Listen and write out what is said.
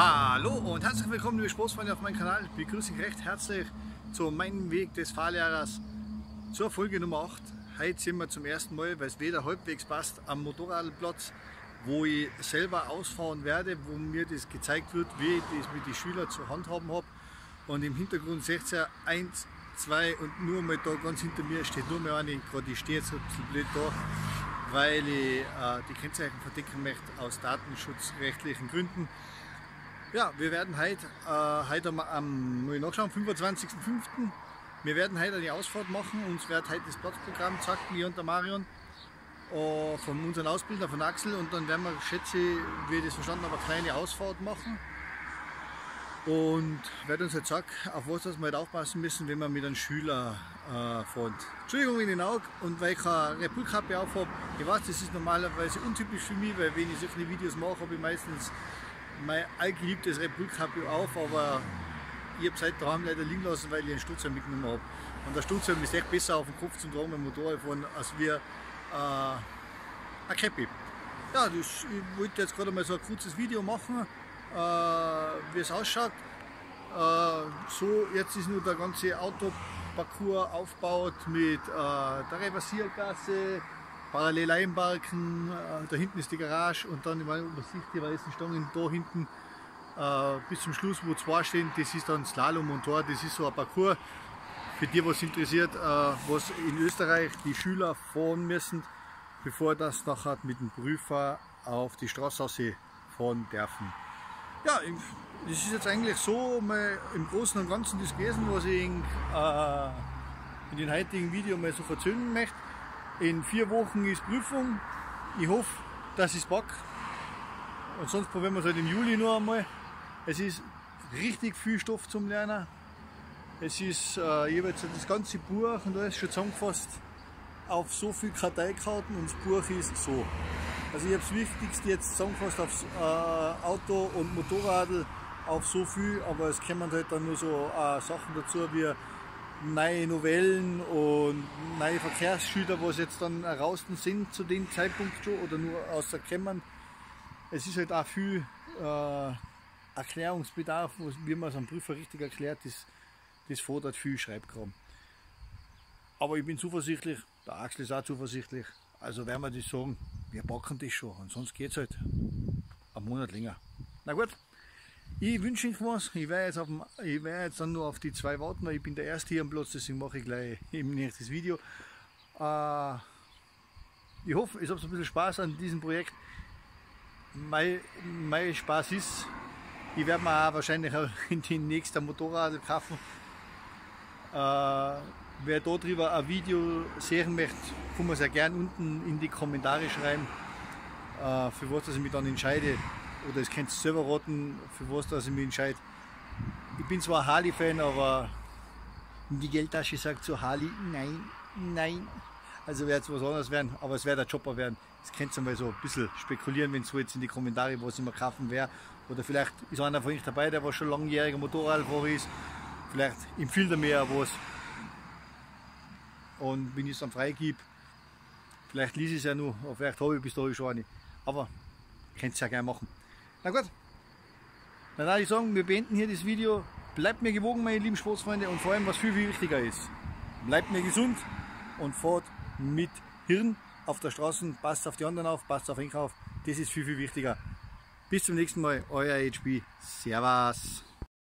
Hallo und herzlich willkommen liebe Sportsfreunde auf meinem Kanal. Ich begrüße euch recht herzlich zu meinem Weg des Fahrlehrers zur Folge Nummer 8. Heute sind wir zum ersten Mal, weil es weder halbwegs passt, am Motorradplatz, wo ich selber ausfahren werde, wo mir das gezeigt wird, wie ich das mit den Schülern zu handhaben habe. Und im Hintergrund seht ihr 1, 2 und nur mal da ganz hinter mir steht nur mehr eine, gerade ich stehe jetzt ein bisschen blöd da, weil ich äh, die Kennzeichen verdecken möchte aus datenschutzrechtlichen Gründen. Ja, wir werden heute, äh, heute am, muss nachschauen, 25.05. Wir werden heute eine Ausfahrt machen. Uns wird heute das Platzprogramm gesagt, mir und der Marion, äh, von unserem Ausbilder, von Axel. Und dann werden wir, schätze ich, wie ich das verstanden habe, eine kleine Ausfahrt machen. Und werde uns jetzt sagen, auf was wir halt aufpassen müssen, wenn wir mit einem Schüler äh, fahren. Entschuldigung in den Augen und weil ich keine Repulkappe aufhabe, ich weiß, das ist normalerweise untypisch für mich, weil wenn ich solche Videos mache, habe ich meistens mein allgeliebtes Red Bull Cabrio auf, aber ich habe heute daheim leider liegen lassen, weil ich einen Stutzhelm mitgenommen habe. Und der Stutzhelm ist echt besser auf dem Kopf zum Tragen beim Motorradfahren, als wir äh, ein Käppi. Ja, das, ich wollte jetzt gerade mal so ein kurzes Video machen, äh, wie es ausschaut. Äh, so, jetzt ist nur der ganze Autoparcours aufgebaut mit äh, der Reversiergasse, parallel einparken, äh, da hinten ist die Garage und dann, ich meine, man sieht die weißen Stangen da hinten äh, bis zum Schluss, wo zwei stehen, das ist dann Slalom und Tor, das ist so ein Parcours für die, was interessiert, äh, was in Österreich die Schüler fahren müssen, bevor das nachher mit dem Prüfer auf die Straße fahren dürfen. Ja, das ist jetzt eigentlich so mal im Großen und Ganzen das gewesen, was ich in, in dem heutigen Video mal so erzählen möchte. In vier Wochen ist Prüfung. Ich hoffe, dass ich es packe. Und sonst probieren wir es halt im Juli noch einmal. Es ist richtig viel Stoff zum Lernen. Es ist äh, jeweils das ganze Buch und alles schon zusammengefasst auf so viel Karteikarten und das Buch ist so. Also ich habe das Wichtigste jetzt zusammengefasst aufs äh, Auto und Motorradl auf so viel, aber es kommen halt dann nur so äh, Sachen dazu wie neue Novellen und neue Verkehrsschilder, was jetzt dann raus sind zu dem Zeitpunkt schon oder nur aus der Kämmern. Es ist halt auch viel äh, Erklärungsbedarf, wie man es am Prüfer richtig erklärt, das, das fordert viel Schreibkram. Aber ich bin zuversichtlich, der Axel ist auch zuversichtlich, also werden wir das sagen, wir packen das schon und sonst geht es halt einen Monat länger. Na gut, ich wünsche euch was. Ich werde jetzt, auf jetzt dann nur auf die zwei warten, weil ich bin der Erste hier am Platz, deswegen mache ich gleich eben nächstes Video. Äh, ich hoffe, ich habe ein bisschen Spaß an diesem Projekt. Mein, mein Spaß ist, ich werde mir auch wahrscheinlich in die nächste Motorrad kaufen. Äh, wer da drüber ein Video sehen möchte, kann man sehr gerne unten in die Kommentare schreiben, äh, für was ich mich dann entscheide oder es könnt ihr selber raten, für was dass ich mich entscheide. Ich bin zwar Harley-Fan, aber die Geldtasche sagt zu Harley, nein, nein. Also wird es was anderes werden, aber es wird ein Chopper werden. Das könnt ihr mal so ein bisschen spekulieren, wenn es so jetzt in die Kommentare, was ich mir kaufen werde. Oder vielleicht ist einer von euch dabei, der was schon langjähriger Motorradfahrer ist. Vielleicht empfiehlt er mir was. Und wenn ich es dann freigebe, vielleicht lese ich es ja nur, vielleicht habe ich bis dahin schon eine. Aber könnt ihr ja gerne machen. Na gut, dann würde ich sagen, wir beenden hier das Video. Bleibt mir gewogen, meine lieben Sportsfreunde, und vor allem, was viel, viel wichtiger ist, bleibt mir gesund und fahrt mit Hirn auf der Straße, passt auf die anderen auf, passt auf euch auf. Das ist viel, viel wichtiger. Bis zum nächsten Mal, euer HB. Servus.